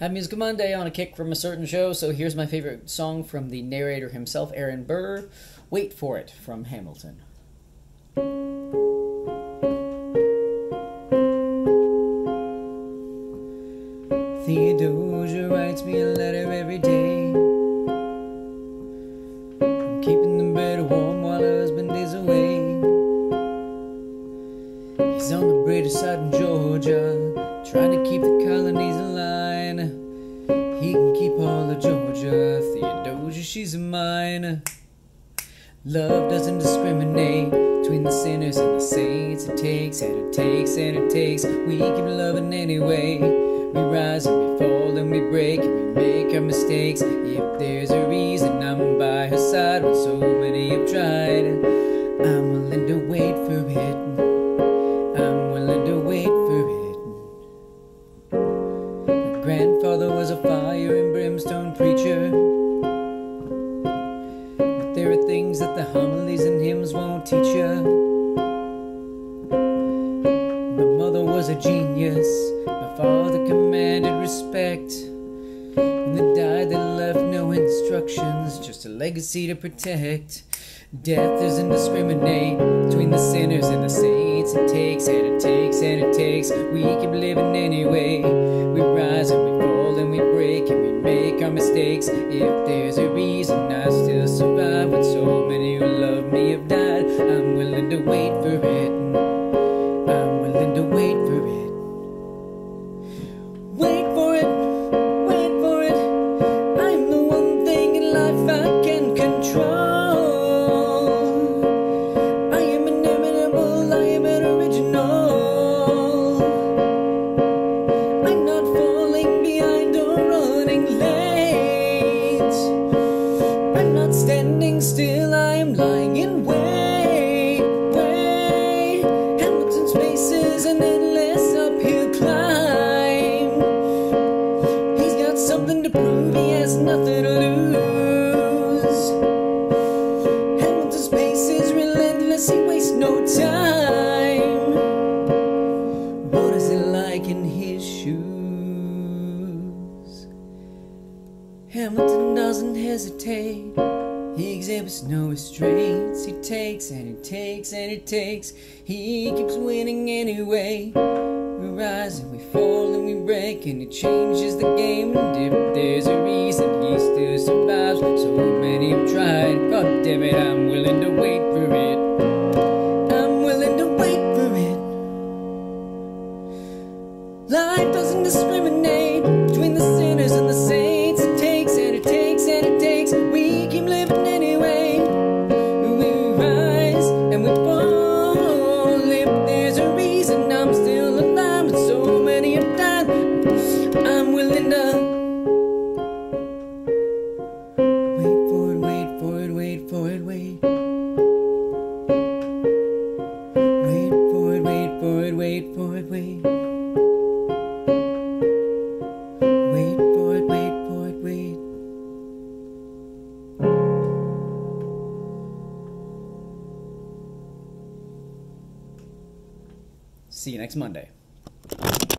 Have Music Monday on a kick from a certain show, so here's my favorite song from the narrator himself, Aaron Burr. Wait for it from Hamilton. Theodosia writes me a letter every day. I'm keeping the bed warm while her husband is away. He's on the British side in Georgia, she's mine. Love doesn't discriminate between the sinners and the saints. It takes and it takes and it takes. We keep loving anyway. We rise and we fall and we break and we make our mistakes. If there's a a genius. My father commanded respect. And they died, they left no instructions, just a legacy to protect. Death doesn't discriminate between the sinners and the saints. It takes and it takes and it takes. We keep living anyway. We rise and we fall and we break and we make our mistakes. If there's a reason I still survive when so many who love me have died, I'm willing to wait for it. Still, I am lying in wait. Wait, Hamilton's pace is an endless uphill climb. He's got something to prove, he has nothing to lose. Hamilton's pace is relentless, he wastes no time. What is it like in his shoes? Hamilton doesn't hesitate. He exhibits no restraints. He takes and he takes and he takes. He keeps winning anyway. We rise and we fall and we break and he changes the game. And if there's a reason I'm willing wait for it, wait for it, wait for it, wait. Wait for it, wait for it, wait for it, wait. Wait for it, wait for it, wait. See you next Monday.